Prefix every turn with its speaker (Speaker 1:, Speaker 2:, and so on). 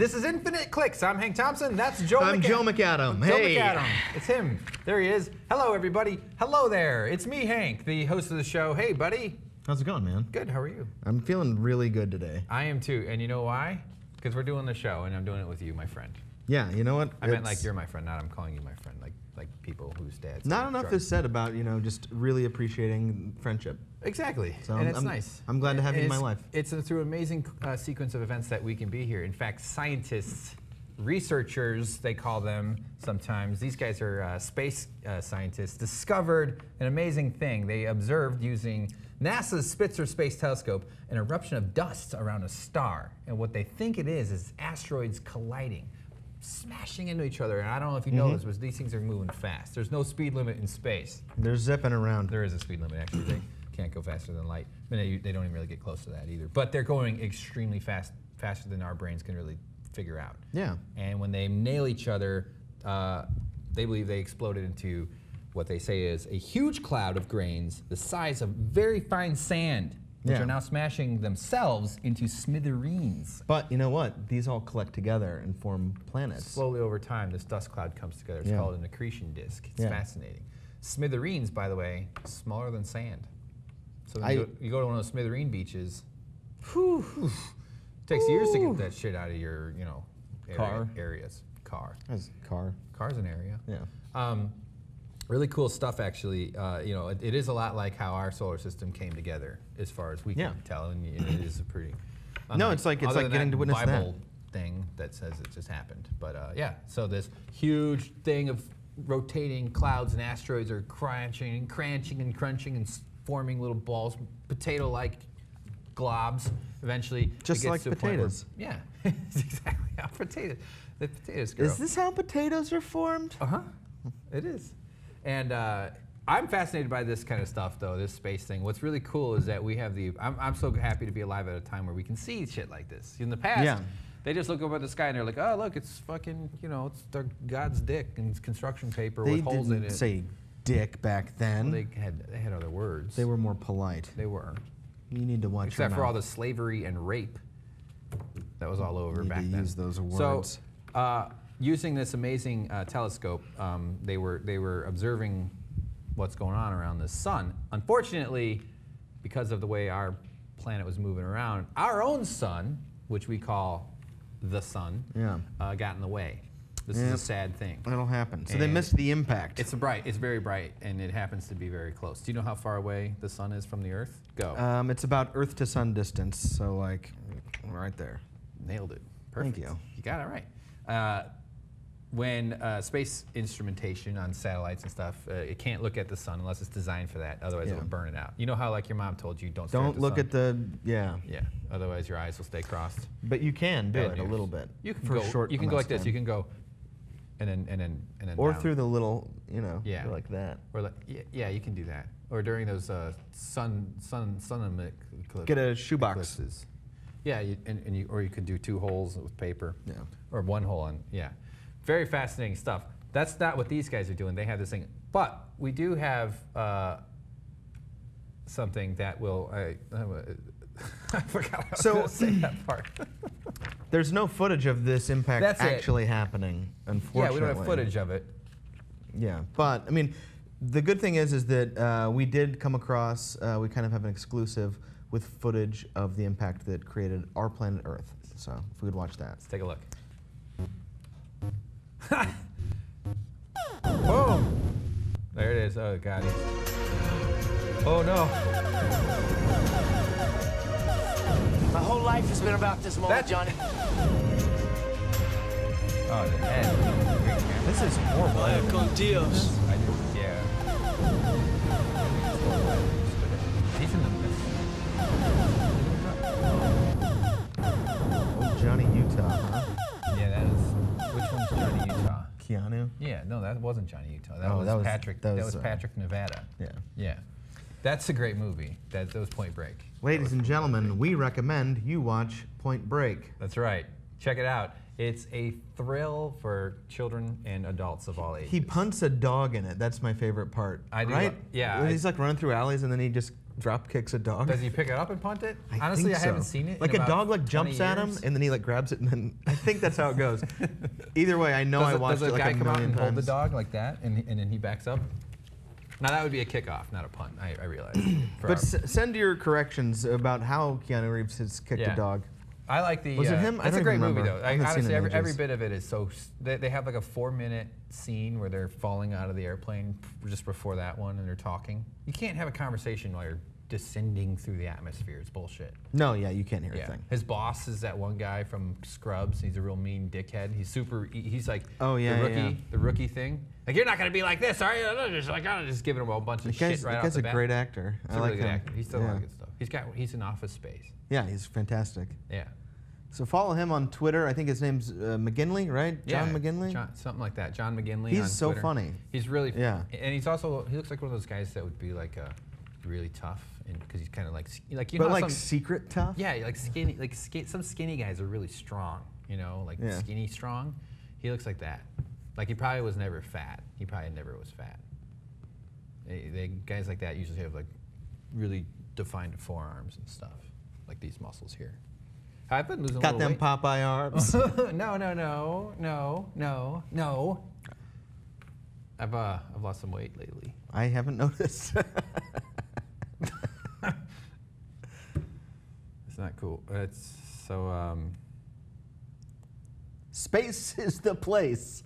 Speaker 1: This is Infinite Clicks. I'm Hank Thompson. That's Joe
Speaker 2: I'm
Speaker 1: McAdam.
Speaker 2: Joe McAdam.
Speaker 1: Joe
Speaker 2: Hey.
Speaker 1: McAdam. It's him. There he is. Hello, everybody. Hello there. It's me, Hank, the host of the show. Hey, buddy.
Speaker 2: How's it going, man?
Speaker 1: Good. How are you?
Speaker 2: I'm feeling really good today.
Speaker 1: I am too. And you know why? Because we're doing the show, and I'm doing it with you, my friend.
Speaker 2: Yeah, you know what?
Speaker 1: I meant like you're my friend, not I'm calling you my friend, like like people whose dads.
Speaker 2: Not enough
Speaker 1: drugs.
Speaker 2: is said about you know just really appreciating friendship.
Speaker 1: Exactly,
Speaker 2: So
Speaker 1: and
Speaker 2: I'm-
Speaker 1: it's
Speaker 2: I'm-
Speaker 1: nice.
Speaker 2: I'm glad to have you in my life.
Speaker 1: It's a, through an amazing uh, sequence of events that we can be here. In fact, scientists, researchers, they call them sometimes. These guys are uh, space uh, scientists. Discovered an amazing thing. They observed using NASA's Spitzer Space Telescope an eruption of dust around a star, and what they think it is is asteroids colliding. Smashing into each other, and I don't know if you
Speaker 2: Mm-hmm.
Speaker 1: know this, but these things are moving fast. There's no speed limit in space.
Speaker 2: They're zipping around.
Speaker 1: There is a speed limit, actually. They can't go faster than light. I mean, they, they don't even really get close to that either. But they're going extremely fast, faster than our brains can really figure out.
Speaker 2: Yeah.
Speaker 1: And when they nail each other, uh, they believe they exploded into what they say is a huge cloud of grains the size of very fine sand, which
Speaker 2: Yeah.
Speaker 1: are now smashing themselves into smithereens.
Speaker 2: But you know what? These all collect together and form planets.
Speaker 1: Slowly over time, this dust cloud comes together. It's
Speaker 2: Yeah.
Speaker 1: called an accretion disk. It's
Speaker 2: Yeah.
Speaker 1: fascinating. Smithereens, by the way, smaller than sand. So
Speaker 2: I-
Speaker 1: you, go, you go to one of those smithereen beaches. Whew, takes years to get that shit out of your, you know, area-
Speaker 2: Car.
Speaker 1: areas. Car.
Speaker 2: That's a car.
Speaker 1: Car's an area.
Speaker 2: Yeah.
Speaker 1: Um, really cool stuff, actually. Uh, you know, it, it is a lot like how our solar system came together, as far as we
Speaker 2: Yeah.
Speaker 1: can tell, and it is a pretty.
Speaker 2: No, it's like- it's like getting
Speaker 1: that
Speaker 2: to witness that.
Speaker 1: Bible thing that says it just happened, but uh, yeah. So this huge thing of rotating clouds and asteroids are crunching and cranching and crunching and forming little balls, potato-like globs. Eventually,
Speaker 2: Just like
Speaker 1: to where-
Speaker 2: potatoes.
Speaker 1: yeah, it's exactly how potatoes. The potatoes grow.
Speaker 2: Is this how potatoes are formed?
Speaker 1: Uh huh. It is. And uh, I'm fascinated by this kind of stuff, though, this space thing. What's really cool is that we have the. I'm, I'm so happy to be alive at a time where we can see shit like this. In the past,
Speaker 2: Yeah.
Speaker 1: they just look up at the sky and they're like, oh, look, it's fucking, you know, it's God's dick and it's construction paper
Speaker 2: They
Speaker 1: with holes in
Speaker 2: didn't
Speaker 1: it.
Speaker 2: say dick back then.
Speaker 1: They had, they had other words.
Speaker 2: They were more polite.
Speaker 1: They were.
Speaker 2: You need to watch
Speaker 1: Except for all the slavery and rape that was all over
Speaker 2: Need
Speaker 1: back
Speaker 2: to
Speaker 1: then.
Speaker 2: use those words.
Speaker 1: So, uh, using this amazing uh, telescope, um, they were they were observing what's going on around the sun. Unfortunately, because of the way our planet was moving around, our own sun, which we call the sun,
Speaker 2: Yeah.
Speaker 1: uh, got in the way. This
Speaker 2: Yeah.
Speaker 1: is a sad thing.
Speaker 2: That'll happen. So they missed the impact.
Speaker 1: It's bright. It's very bright, and it happens to be very close. Do you know how far away the sun is from the Earth? Go.
Speaker 2: um, it's about Earth to Sun distance. So like, right there.
Speaker 1: Nailed it. Perfect.
Speaker 2: Thank you.
Speaker 1: You got it right. Uh, when uh, space instrumentation on satellites and stuff, uh, it can't look at the sun unless it's designed for that. Otherwise,
Speaker 2: Yeah.
Speaker 1: it'll burn it out. You know how like your mom told you don't. stare
Speaker 2: Don't
Speaker 1: the
Speaker 2: look
Speaker 1: sun?
Speaker 2: at the yeah.
Speaker 1: Yeah. Otherwise, your eyes will stay crossed.
Speaker 2: But you can do
Speaker 1: Bad
Speaker 2: it a little bit.
Speaker 1: You can go.
Speaker 2: short
Speaker 1: you can go like this. You can go, and then and then and then.
Speaker 2: Or
Speaker 1: down.
Speaker 2: through the little, you know,
Speaker 1: Yeah.
Speaker 2: like that.
Speaker 1: Or like yeah, yeah, you can do that. Or during those uh, sun sun sun eclipse,
Speaker 2: Get a shoebox.
Speaker 1: eclipses. Yeah, you, and, and you, or you could do two holes with paper.
Speaker 2: Yeah.
Speaker 1: Or one hole on. Yeah. Very fascinating stuff. That's not what these guys are doing. They have this thing, but we do have uh, something that will. I, I forgot. How I
Speaker 2: So-
Speaker 1: say that part.
Speaker 2: There's no footage of this impact
Speaker 1: That's it.
Speaker 2: actually happening, unfortunately.
Speaker 1: yeah, we don't have footage of it.
Speaker 2: Yeah, but I mean, the good thing is, is that uh, we did come across. Uh, we kind of have an exclusive with footage of the impact that created our planet Earth. So if we could watch that.
Speaker 1: Let's take a look. Boom! Oh. There it is. Oh god. Oh no.
Speaker 3: My whole life has been about this moment,
Speaker 1: That-
Speaker 3: Johnny.
Speaker 1: Oh, the head.
Speaker 2: This is horrible.
Speaker 3: Vaya con Dios.
Speaker 1: No, that wasn't Johnny Utah. That,
Speaker 2: Oh,
Speaker 1: was,
Speaker 2: that was-
Speaker 1: Patrick.
Speaker 2: that
Speaker 1: That
Speaker 2: was,
Speaker 1: was,
Speaker 2: uh,
Speaker 1: Patrick Nevada.
Speaker 2: Yeah.
Speaker 1: Yeah. That's a great movie. That, that was Point Break.
Speaker 2: Ladies and gentlemen, we recommend you watch Point Break.
Speaker 1: That's right. Check it out. It's a thrill for children and adults of all ages.
Speaker 2: He punts a dog in it. That's my favorite part.
Speaker 1: I do
Speaker 2: Right?
Speaker 1: yeah,
Speaker 2: When
Speaker 1: I-
Speaker 2: He's like running through alleys and then he just drop kicks a dog.
Speaker 1: Does he pick it up and punt it?
Speaker 2: I
Speaker 1: Honestly, I haven't seen it.
Speaker 2: Like a dog like
Speaker 1: 20
Speaker 2: jumps at him and then he like grabs it and then I think that's how it goes. Either way, I know
Speaker 1: does
Speaker 2: I
Speaker 1: a,
Speaker 2: watched
Speaker 1: does
Speaker 2: it
Speaker 1: a guy come out and hold the dog like that, and, and then he backs up? Now that would be a kickoff, not a punt. I, I realize.
Speaker 2: But
Speaker 1: our-
Speaker 2: send your corrections about how Keanu Reeves has kicked
Speaker 1: Yeah.
Speaker 2: a dog.
Speaker 1: I like the.
Speaker 2: Was it
Speaker 1: uh,
Speaker 2: him? I
Speaker 1: It's a great movie
Speaker 2: remember.
Speaker 1: though.
Speaker 2: I
Speaker 1: I, honestly,
Speaker 2: it
Speaker 1: every, every bit of it is so. They, they have like a four-minute scene where they're falling out of the airplane just before that one, and they're talking. You can't have a conversation while you're descending through the atmosphere. It's bullshit.
Speaker 2: No, yeah, you can't hear a thing.
Speaker 1: His boss is that one guy from Scrubs. He's a real mean dickhead. He's super. He's like
Speaker 2: Oh, yeah,
Speaker 1: the rookie,
Speaker 2: yeah.
Speaker 1: the rookie thing. Like you're not gonna be like this, are you? Just like I'm just giving him a bunch of shit right
Speaker 2: the
Speaker 1: off
Speaker 2: guy's
Speaker 1: the
Speaker 2: a
Speaker 1: bat.
Speaker 2: great actor.
Speaker 1: He's
Speaker 2: I
Speaker 1: a
Speaker 2: like
Speaker 1: really good
Speaker 2: him.
Speaker 1: actor. He's still a lot of good stuff. He's got. He's in Office Space.
Speaker 2: yeah, he's fantastic.
Speaker 1: Yeah.
Speaker 2: So follow him on Twitter. I think his name's uh, McGinley, right? John
Speaker 1: yeah,
Speaker 2: McGinley.
Speaker 1: John, something like that. John McGinley.
Speaker 2: He's so
Speaker 1: Twitter.
Speaker 2: funny.
Speaker 1: He's really.
Speaker 2: Yeah.
Speaker 1: And he's also. He looks like one of those guys that would be like a, really tough, and because he's kind of like like you
Speaker 2: but
Speaker 1: know
Speaker 2: like
Speaker 1: some,
Speaker 2: secret tough.
Speaker 1: yeah like skinny like some skinny guys are really strong. You know like
Speaker 2: Yeah.
Speaker 1: skinny strong. He looks like that. Like he probably was never fat. He probably never was fat. They, they guys like that usually have like really defined forearms and stuff, like these muscles here. I've been losing
Speaker 2: Got them
Speaker 1: weight.
Speaker 2: Popeye arms.
Speaker 1: no, no, no, no, no, no. I've uh, I've lost some weight lately.
Speaker 2: I haven't noticed.
Speaker 1: It's not cool. It's so um.
Speaker 2: Space is the place.